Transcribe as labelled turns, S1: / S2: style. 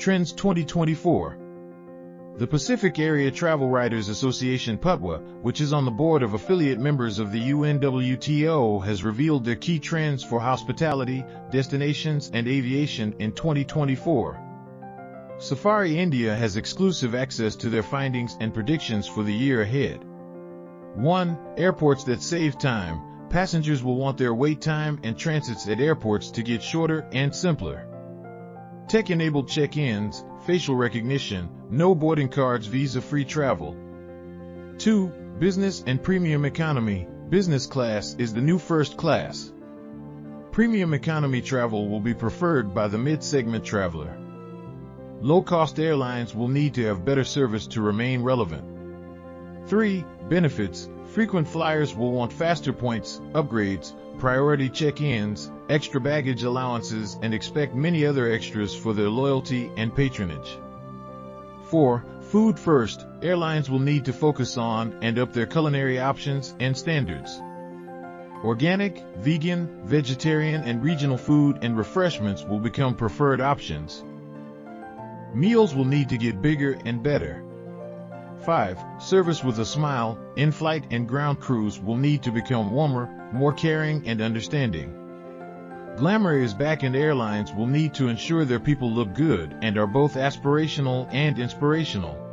S1: Trends 2024 The Pacific Area Travel Writers Association PATWA, which is on the board of affiliate members of the UNWTO, has revealed their key trends for hospitality, destinations, and aviation in 2024. Safari India has exclusive access to their findings and predictions for the year ahead. 1. Airports that save time. Passengers will want their wait time and transits at airports to get shorter and simpler. Tech-enabled check-ins, facial recognition, no boarding cards, visa-free travel. 2. Business and premium economy. Business class is the new first class. Premium economy travel will be preferred by the mid-segment traveler. Low-cost airlines will need to have better service to remain relevant. 3. Benefits. Frequent flyers will want faster points, upgrades, priority check-ins, extra baggage allowances, and expect many other extras for their loyalty and patronage. 4. Food first. Airlines will need to focus on and up their culinary options and standards. Organic, vegan, vegetarian, and regional food and refreshments will become preferred options. Meals will need to get bigger and better. 5. Service with a smile, in-flight and ground crews will need to become warmer, more caring and understanding. Glamour is back and airlines will need to ensure their people look good and are both aspirational and inspirational.